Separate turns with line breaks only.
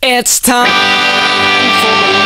It's time for